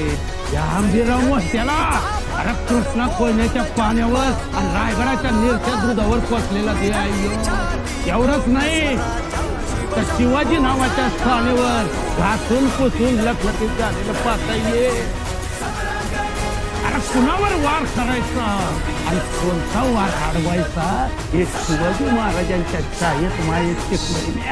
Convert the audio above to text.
या आंबीराव त्याला अरे कृष्णा कोयन्याच्या पाण्यावर आणि रायगडाच्या निरच्या दुधावर पोचलेला ते आई एवढंच नाही तर शिवाजी नावाच्या स्थानेवर घासून पुसून लखलखीत झालेलं पाहता ये अरे कुणावर वार करायचा? आणि कोणता वार अडवायचा हे शिवाजी महाराजांच्या छायेत मायेत शिकले